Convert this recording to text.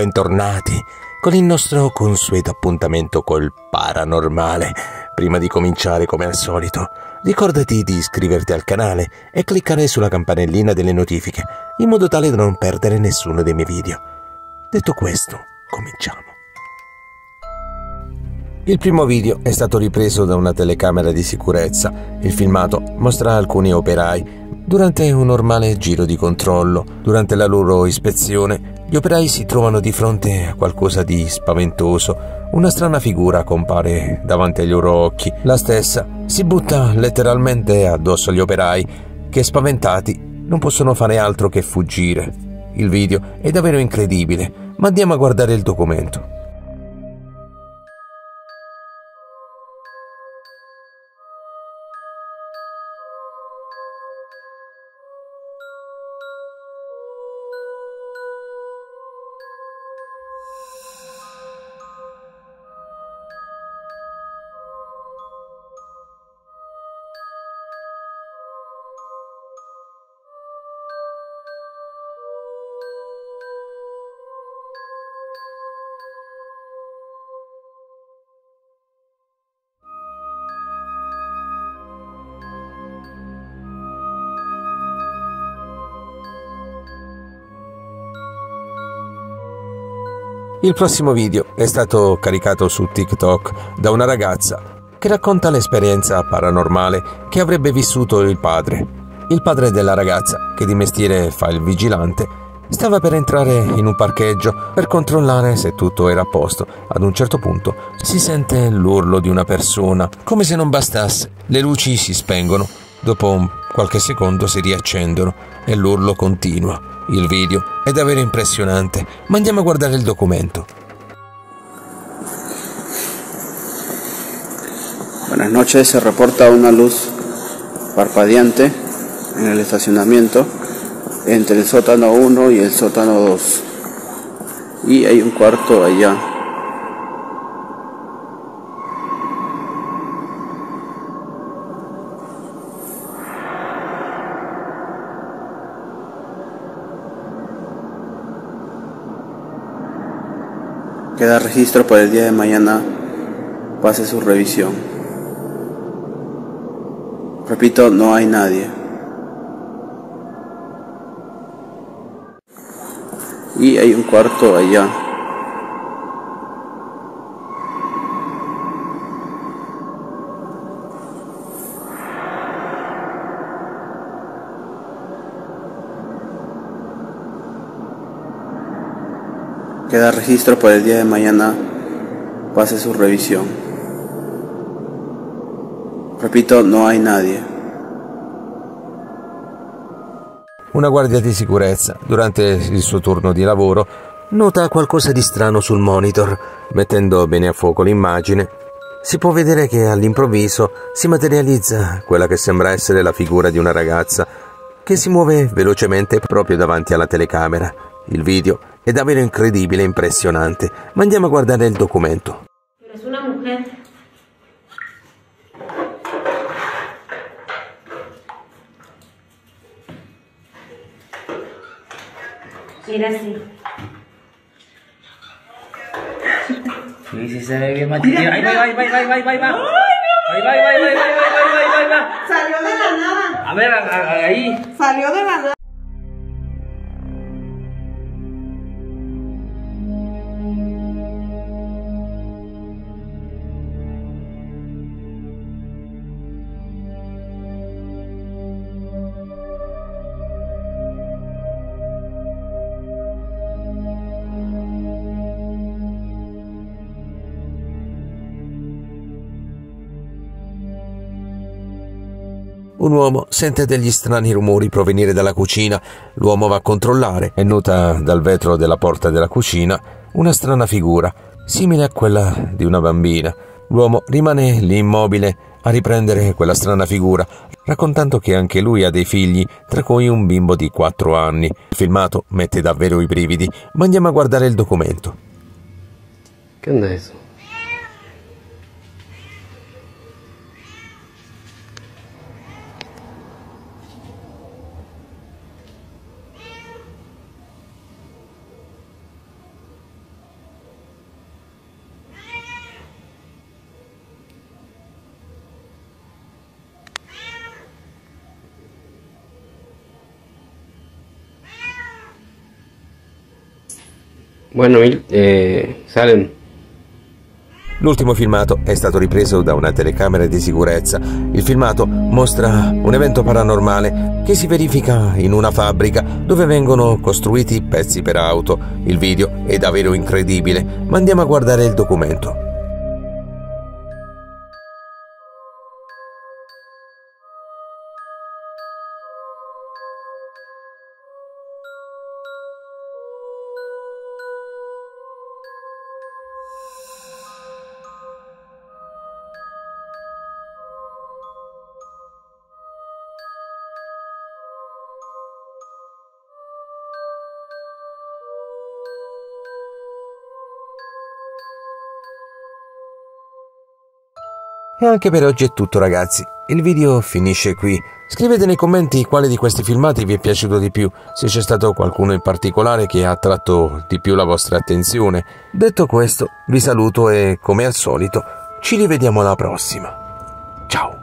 bentornati con il nostro consueto appuntamento col paranormale. Prima di cominciare, come al solito, ricordati di iscriverti al canale e cliccare sulla campanellina delle notifiche, in modo tale da non perdere nessuno dei miei video. Detto questo, cominciamo. Il primo video è stato ripreso da una telecamera di sicurezza. Il filmato mostra alcuni operai durante un normale giro di controllo. Durante la loro ispezione, gli operai si trovano di fronte a qualcosa di spaventoso. Una strana figura compare davanti ai loro occhi. La stessa si butta letteralmente addosso agli operai, che spaventati non possono fare altro che fuggire. Il video è davvero incredibile, ma andiamo a guardare il documento. Il prossimo video è stato caricato su TikTok da una ragazza che racconta l'esperienza paranormale che avrebbe vissuto il padre. Il padre della ragazza, che di mestiere fa il vigilante, stava per entrare in un parcheggio per controllare se tutto era a posto. Ad un certo punto si sente l'urlo di una persona. Come se non bastasse, le luci si spengono. Dopo qualche secondo si riaccendono e l'urlo continua. Il video è davvero impresionante, ma andiamo a guardare il documento. Buenas noches, se reporta una luz parpadeante en el estacionamiento entre el sótano 1 y el sótano 2. Y hay un cuarto allá Queda registro para el día de mañana. Pase su revisión. Repito, no hay nadie. Y hay un cuarto allá. Queda registro para el día de mañana. Pase su revisión. Repito, no hay nadie. Una guardia di sicurezza, durante il suo turno di lavoro, nota qualcosa di strano sul monitor. Mettendo bene a fuoco l'immagine, si può vedere che all'improvviso si materializza quella che sembra essere la figura di una ragazza che si muove velocemente proprio davanti alla telecamera. Il video è davvero incredibile e impressionante, ma andiamo a guardare il documento. Es una mujer. Mira así. Sí, sí se ve bien machito. Ahí va, ahí va, ahí va, ahí va, ahí va, ahí va. Ahí va, ahí va, ahí va, ahí va, ahí va, ahí va, ahí va. Salió de la nada. A ver, a- a- ahí. Salió de la nada. Un uomo sente degli strani rumori provenire dalla cucina. L'uomo va a controllare e nota dal vetro della porta della cucina una strana figura, simile a quella di una bambina. L'uomo rimane lì immobile a riprendere quella strana figura, raccontando che anche lui ha dei figli, tra cui un bimbo di 4 anni. Il filmato mette davvero i brividi, ma andiamo a guardare il documento. ¿Qué onda eso? Bueno, eh, Salem, L'ultimo filmato è stato ripreso da una telecamera di sicurezza. Il filmato mostra un evento paranormale che si verifica in una fabbrica dove vengono costruiti pezzi per auto. Il video è davvero incredibile, ma andiamo a guardare il documento. E anche per oggi è tutto ragazzi, il video finisce qui. Scrivete nei commenti quale di questi filmati vi è piaciuto di più, se c'è stato qualcuno in particolare che ha attratto di più la vostra attenzione. Detto questo, vi saluto e come al solito ci rivediamo alla prossima. Ciao!